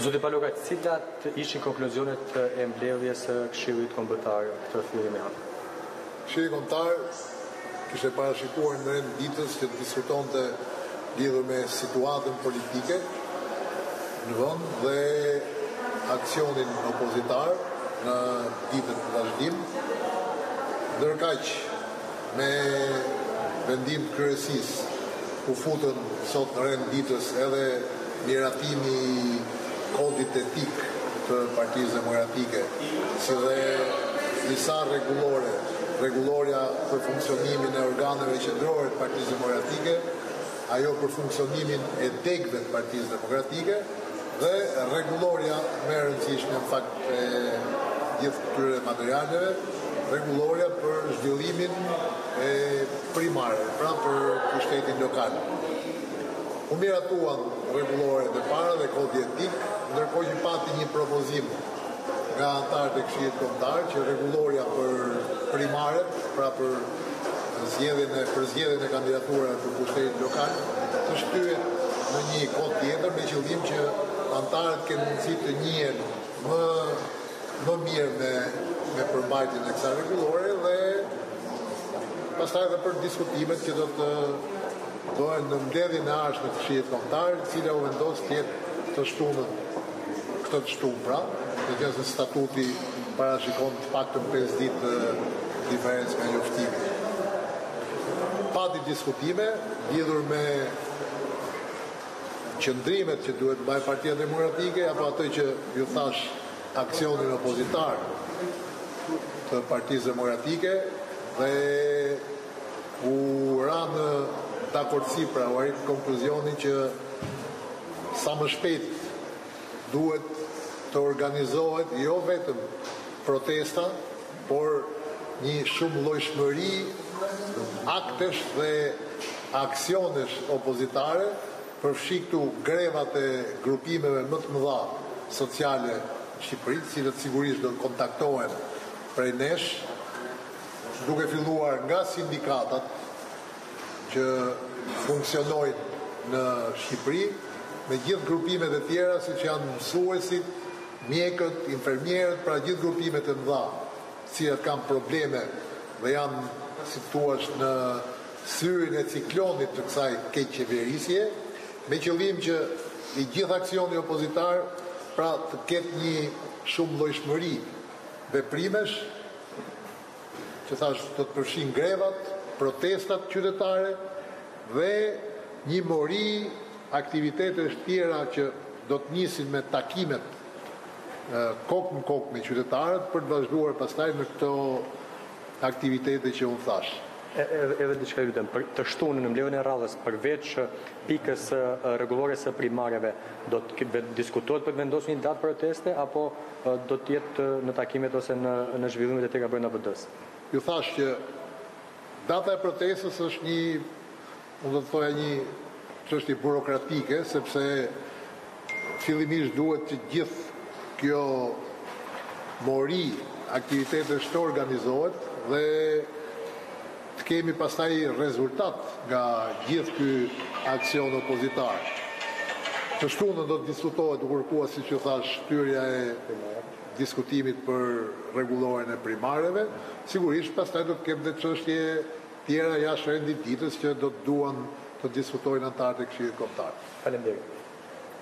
Zoti Paloka, cilat ishin konkluzionet e mbledhjes së Këshillit Kombëtar këtë fillim jave? Këshilli Kombëtar kishte parashikuar në rend ditës që të diskutonte lidhur me situatën politike në vend dhe aksionin opozitar në ditët në vazhdim. Ndërkaq, Me vendim të Kryesisë u futën sot në rend ditës edhe miratimi i Kodit Etik të Partisë Demokratike, si dhe disa rregullore, Rregullorja për funksionimin e organeve qendrore të Partisë Demokratike, ajo për funksionimin e degëve të Partisë Demokratike dhe rregullorja më e rëndësishme në fakt e gjithë këtyre materialeve, rregullorja për zhvillimin e primareve, pra për pushtetin lokal. U miratuan rregulloret e para dhe kodi etik, ndërkohë që pati një propozim nga anëtarët e Këshillit Kombëtar që rregullorja për primaret, pra për zgjedhjen e për zgjedhjen e kandidaturave për pushtetin lokal të shtyhet në një kohë tjetër me qëllim që anëtarët të kenë mundësi të njihen më më mirë me me përmbajtjen e kësaj rregullore dhe pastaj edhe për diskutimet që do të bëhen në mbledhjen e ardhshme të Këshillit Kombëtar, e cila u vendos të jetë të shtunën këtë të shtunë pra, meqenë se statuti parashikon Paktën pesë ditë diferencë me njoftimin. Pati diskutime lidhur me qëndrimet që duhet të mbajë Partia Demokratike apo atë që ju thashë aksionin opozitar të Partisë Demokratike dhe u ra në dakordësi, pra u arrit konkluzioni që sa më shpejt Duhet të organizohet jo vetëm protesta, por një shumëllojshmëri aktesh dhe aksionesh opozitare, përfshi këtu grevat e grupimeve më të mëdha sociale në Shqipëri, të cilat sigurisht do të kontaktohen prej nesh, duke filluar nga sindikatat, që funksionojnë në Shqipëri, me gjithë grupimet e tjera siç janë mësuesit, mjekët, infermierët, pra gjithë grupimet e mëdha, të cilat kanë probleme dhe janë, si të thuash, në syrin e ciklonit të kësaj keqqeverisje, me qëllim që i gjithë aksioni opozitar, pra të ketë një shumëllojshmëri veprimesh. që thashë do të përfshijnë grevat, protestat qytetare dhe një mori aktivitetesh tjera që do të nisin me takimet kokë në kokë me qytetarët për të vazhduar pastaj me këto aktivitete që unë thashë. Edhe diçka ju lutem, për të shtunën në mbledhjen e radhës përveç pikës së rregullores së primareve do të diskutohet për të vendosur një datë proteste apo Do të jetë në takimet ose në në zhvillimet e tjera brenda PD-së. Ju thashë që data e protestës është një, unë do të thoja një çështje burokratike, sepse fillimisht duhet që gjithë kjo mori aktivitetesh të organizohet dhe, Të kemi pastaj rezultat nga gjithë ky aksion opozitar. Të shtunën do të diskutohet, u kërkua siç ju thash shtyrja e diskutimit për rregulloren e primareve. Sigurisht pastaj do të kemi dhe çështje tjera jashtë rendit ditës që do të duan të diskutojnë anëtarët e Këshillit Kombëtar. Faleminderit.